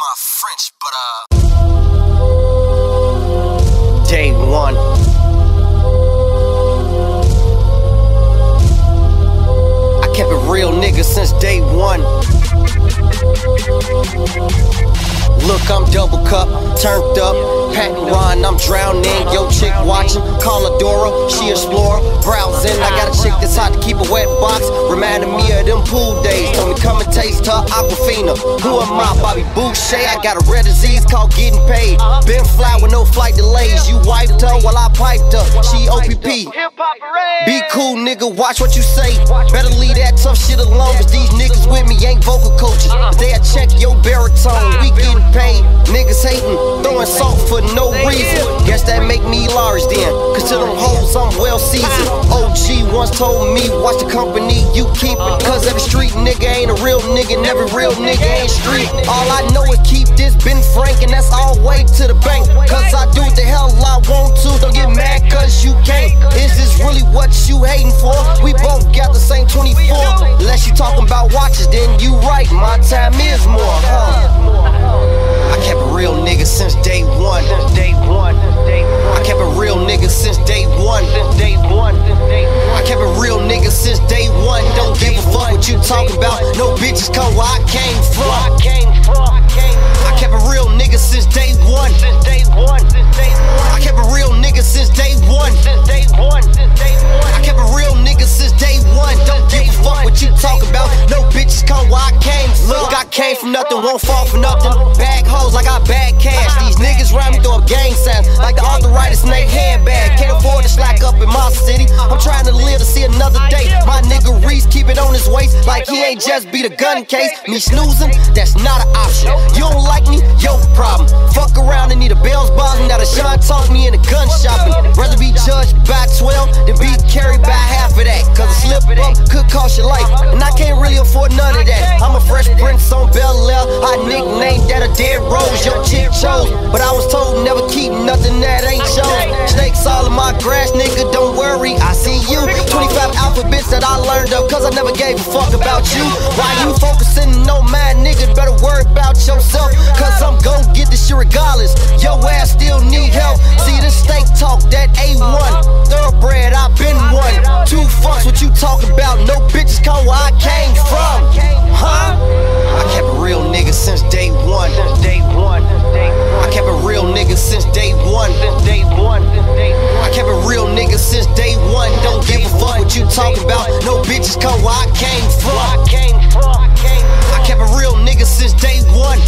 my French, but uh. Day one. I kept it real, nigga, since day one. Look, I'm double cup, turned up, patent run, I'm drowning. Yo, chick watching, call her Dora, she explore, browsing. Taste her Aquafina. Who am I, Bobby Boucher? I got a rare disease called getting paid. Been fly with no flight delays. You wiped her while I piped her. She OPP. Be cool, nigga, watch what you say. Better leave that tough shit alone, cause these niggas with me ain't vocal coaches. But they'll check your baritone. We getting paid. Niggas hating, throwing salt for no reason. Large then. Cause to them hoes, I'm well seasoned. OG once told me, watch the company you keep it. Cause every street nigga ain't a real nigga, and every real nigga ain't street. All I know is keep this Ben Frank, and that's all way to the bank. Cause I do the hell I want to. Don't get mad cause you can't. From nothing, won't fall for nothing. Bag hoes like I bag cash. These niggas round me up gang signs like the arthritis in they handbag. Can't afford to slack up in my city. I'm trying to live to see another day. My nigga Reese keep it on his waist like he ain't just beat a gun case. Me snoozing, that's not an option. You don't like me, yo problem. Fuck around and need a Bell's bottom. Now the Sean talk me into gun shopping. Rather be judged by 12 than be carried by half of that. Cause a slip up could cost your life. That I learned of. Cause I never gave a fuck about you. Why you focusing on my nigga? Better worry about yourself. Cause I'm gon' get this shit regardless. Your ass still need help. See this steak talk, that A1. Thoroughbred, i been one. Two fucks, what you talk about? No bitches come where I came Bitches come where I came from. I kept a real nigga. Since day one.